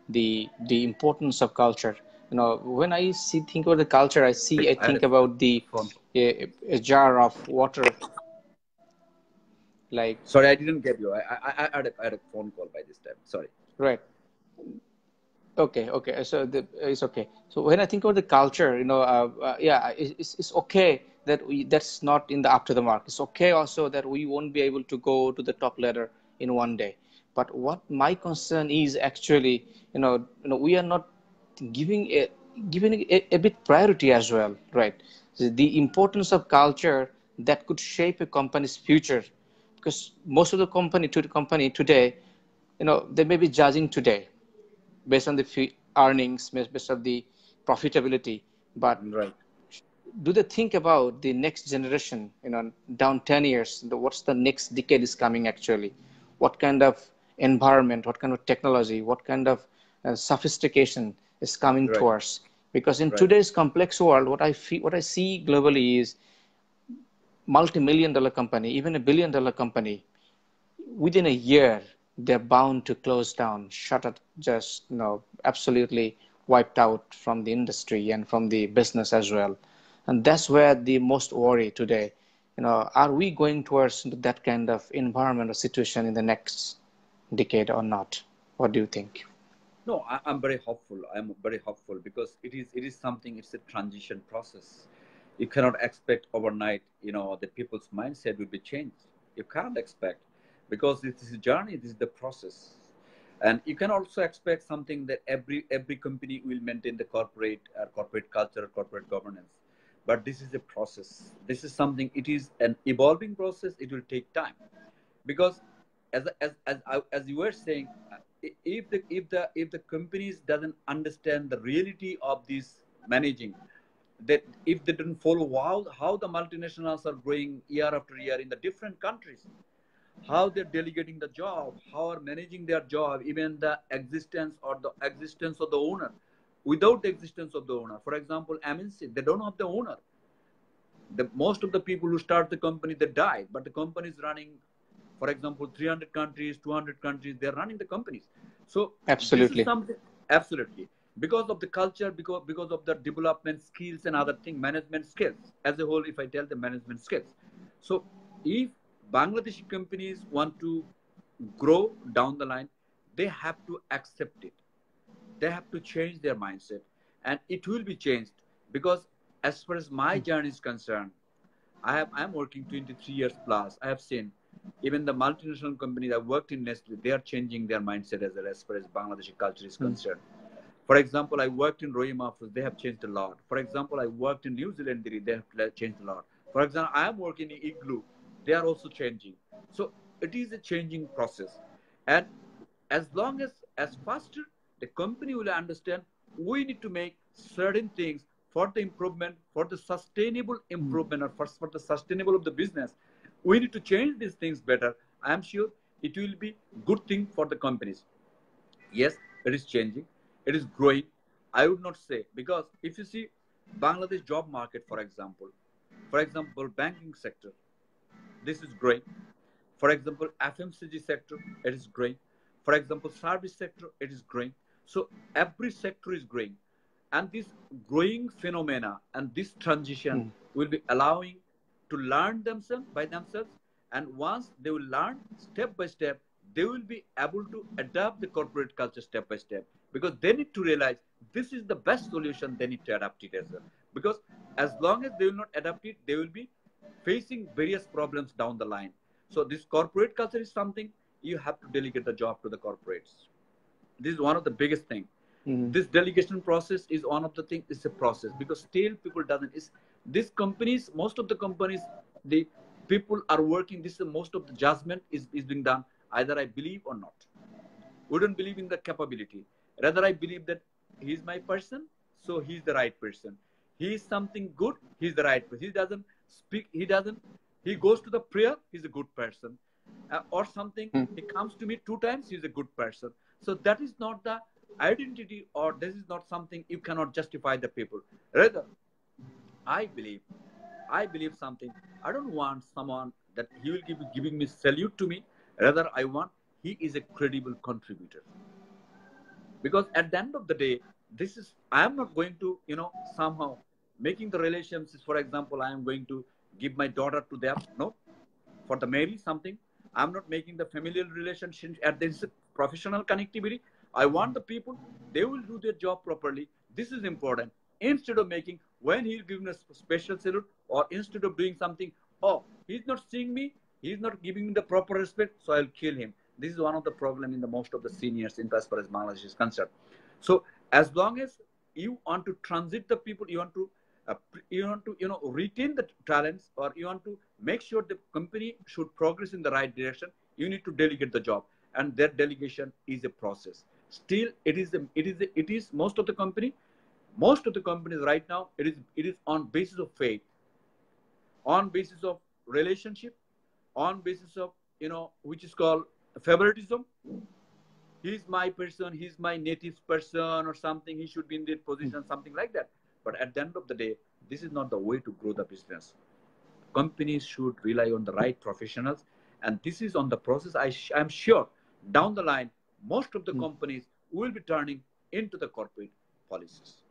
the the importance of culture. You know, when I see think about the culture, I see I I think about the a, a jar of water, like Sorry, I didn't get you. I, I, I, had a, I had a phone call by this time. Sorry. right. Okay, okay. So the, it's okay. So when I think about the culture, you know, uh, uh, yeah, it's, it's okay that we that's not in the up to the mark. It's okay also that we won't be able to go to the top ladder in one day. but what my concern is actually you know you know we are not giving a giving a, a bit priority as well right the importance of culture that could shape a company's future because most of the company to the company today you know they may be judging today based on the earnings based on the profitability but right do they think about the next generation you know down 10 years what's the next decade is coming actually what kind of environment what kind of technology what kind of uh, sophistication is coming right. towards because in right. today's complex world what i feel what i see globally is multi-million dollar company even a billion dollar company within a year they're bound to close down shut it just you know absolutely wiped out from the industry and from the business as well. And that's where the most worry today. You know are we going towards that kind of environment or situation in the next decade or not? What do you think? No I, am very hopeful. I'm very hopeful because it is it is something it's a transition process you cannot expect overnight you know the people's mindset will be changed. You can't expect because this is a journey this is the process. And you can also expect something that every every company will maintain the corporate uh, corporate culture or corporate governance. But this is a process. This is something it is an evolving process. It will take time. Because as as as, as you were saying if the if the if the companies doesn't understand the reality of this managing that if they didn't follow how how the multinationals are growing year after year in the different countries how they're delegating the job how are managing their job even the existence or the existence of the owner without the existence of the owner. For example, MNC, they don't have the owner. The, most of the people who start the company, they die, but the company is running, for example, 300 countries, 200 countries, they're running the companies. So absolutely, absolutely, because of the culture, because because of the development skills and other thing, management skills as a whole. If I tell the management skills, so if Bangladeshi companies want to grow down the line, they have to accept it they have to change their mindset and it will be changed because as far as my hmm. journey is concerned i have i'm working 23 years plus i have seen even the multinational companies i worked in nestle they are changing their mindset as, well, as far as bangladeshi culture is hmm. concerned for example i worked in royal they have changed a lot for example i worked in new zealand they have changed a lot for example i am working in igloo they are also changing so it is a changing process and as long as as faster the company will understand we need to make certain things for the improvement, for the sustainable hmm. improvement, or for, for the sustainable of the business. We need to change these things better. I am sure it will be good thing for the companies. Yes, it is changing. It is growing. I would not say because if you see Bangladesh job market, for example, for example, banking sector, this is growing. For example, FMCG sector, it is growing. For example, service sector, it is growing. So every sector is growing. And this growing phenomena and this transition mm. will be allowing to learn themselves by themselves. And once they will learn step by step, they will be able to adapt the corporate culture step by step because they need to realize this is the best solution. They need to adapt it as well. Because as long as they will not adapt it, they will be facing various problems down the line. So this corporate culture is something you have to delegate the job to the corporates. This is one of the biggest thing. Mm-hmm. This delegation process is one of the things. It's a process because still people doesn't. Is these companies? Most of the companies, the people are working. This is most of the judgment is, is being done. Either I believe or not. We don't believe in the capability. Rather, I believe that he's my person, so he's the right person. He is something good. He's the right person. He doesn't speak. He doesn't. He goes to the prayer. He's a good person. Uh, or something. Mm-hmm. He comes to me two times. He's a good person. So that is not the identity or this is not something you cannot justify the people. Rather, I believe, I believe something. I don't want someone that he will give giving me salute to me. Rather, I want he is a credible contributor. Because at the end of the day, this is I am not going to, you know, somehow making the relations, for example, I am going to give my daughter to them. No. For the marry something. I'm not making the familial relationship at this professional connectivity. I want the people, they will do their job properly. This is important. Instead of making, when he's giving a special salute, or instead of doing something, oh, he's not seeing me, he's not giving me the proper respect, so I'll kill him. This is one of the problem in the most of the seniors in as far as Bangladesh is concerned. So as long as you want to transit the people, you want to uh, you want to you know retain the talents, or you want to make sure the company should progress in the right direction. You need to delegate the job, and that delegation is a process. Still, it is the, it is it is most of the company, most of the companies right now it is it is on basis of faith, on basis of relationship, on basis of you know which is called favoritism. He's my person he's my native person or something he should be in that position mm. something like that. But at the end of the day this is not the way to grow the business. Companies should rely on the right professionals and this is on the process. I i'm sure down the line most of the mm. companies will be turning into the corporate policies.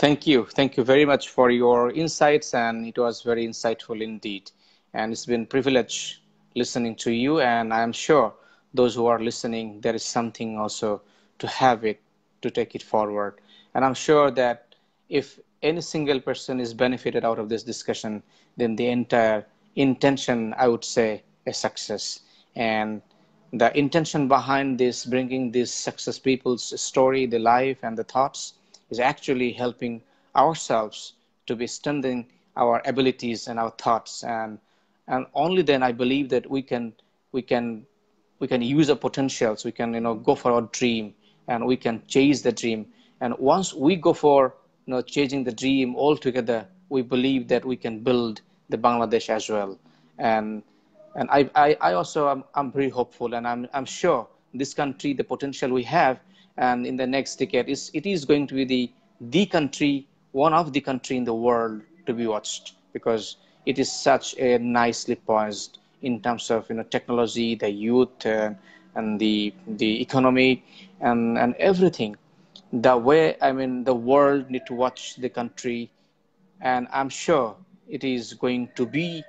Thank you. Thank you very much for your insights and it was very insightful indeed. And it's been privilege listening to you and i'm sure those who are listening there is something also to have it to take it forward. And i'm sure that if any single person is benefited out of this discussion then the entire intention i would say a success. And the intention behind this bringing this success people's story the life and the thoughts is actually helping ourselves to be strengthening our abilities and our thoughts. And and only then i believe that we can we can we can use our potentials. We can you know go for our dream and we can chase the dream. And once we go for you know chasing the dream altogether we believe that we can build the bangladesh as well. And and i i, I also am I'm very hopeful and i'm i'm sure this country the potential we have and in the next decade is it is going to be the the country one of the country in the world to be watched. Because it is such a nicely poised in terms of you know technology, the youth, uh, and the the economy, and and everything. The way I mean, the world need to watch the country, and I'm sure it is going to be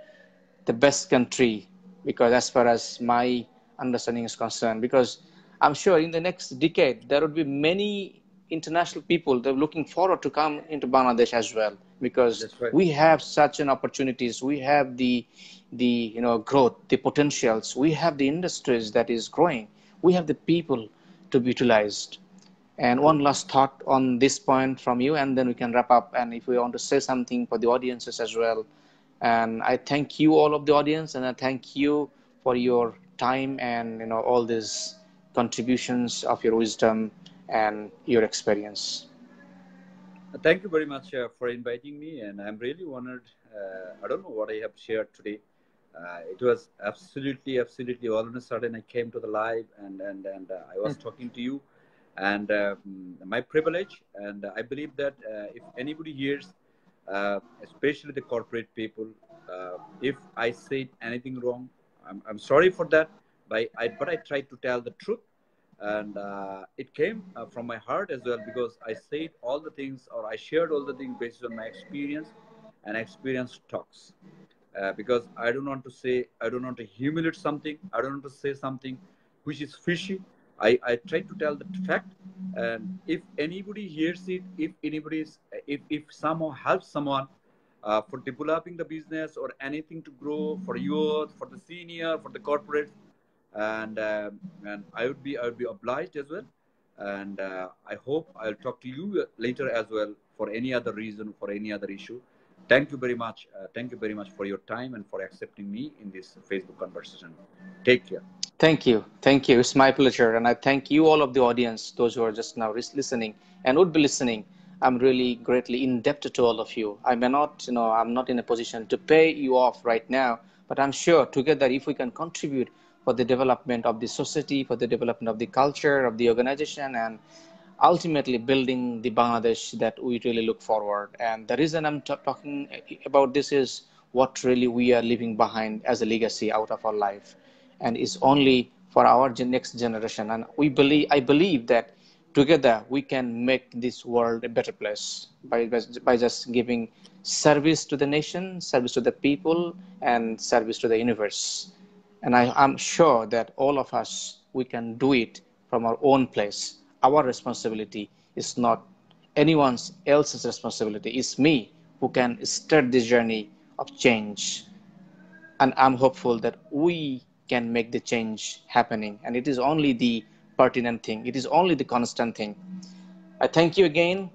the best country because as far as my understanding is concerned, because I'm sure in the next decade there would be many international people that are looking forward to come into Bangladesh as well because right. we have such an opportunities. We have the the you know growth the potentials. We have the industries that is growing. We have the people to be utilized. And one last thought on this point from you and then we can wrap up. And if we want to say something for the audiences as well. And i thank you all of the audience and i thank you for your time and you know all these contributions of your wisdom and your experience Thank you very much uh, for inviting me, and I'm really honored. Uh, I don't know what I have shared today. Uh, it was absolutely, absolutely all of a sudden I came to the live and and and uh, I was mm. talking to you, and um, my privilege. And I believe that uh, if anybody hears, uh, especially the corporate people, if I said anything wrong, I'm, I'm sorry for that. But I, but I tried to tell the truth and uh, it came uh, from my heart as well because i said all the things or i shared all the things based on my experience and experience talks. Uh, because i don't want to say i don't want to humiliate something. I don't want to say something which is fishy. I, I try to tell the fact. And if anybody hears it if anybody is if, if someone helps someone uh, for developing the business or anything to grow for youth for the senior for the corporate and uh, and I would be I would be obliged as well. And uh, I hope I'll talk to you later as well for any other reason for any other issue. Thank you very much. Uh, thank you very much for your time and for accepting me in this Facebook conversation. Take care. Thank you. Thank you. It's my pleasure. And I thank you, all of the audience, those who are just now listening and would be listening. I'm really greatly indebted to all of you. I may not, you know, I'm not in a position to pay you off right now, but I'm sure together, if we can contribute for the development of the society, for the development of the culture of the organization, and ultimately building the Bangladesh that we really look forward. And the reason I'm talking about this is what really we are leaving behind as a legacy out of our life, and is only for our next generation. And we believe, I believe that together we can make this world a better place by, by just giving service to the nation, service to the people, and service to the universe. And I am sure that all of us, we can do it from our own place. Our responsibility is not anyone else's responsibility. It's me who can start this journey of change. And I'm hopeful that we can make the change happening. And it is only the pertinent thing. It is only the constant thing. I thank you again.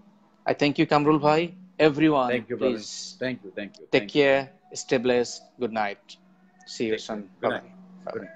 I thank you, Kamrul Bhai. Everyone, Thank you, brother. please Thank you. Thank you. take Thank you. care, stay blessed. Good night. See you Take soon. care. Good night.